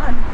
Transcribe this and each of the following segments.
on.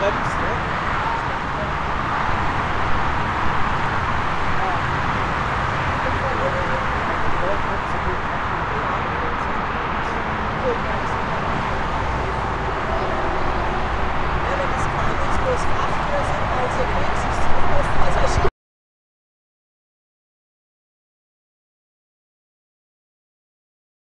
Let's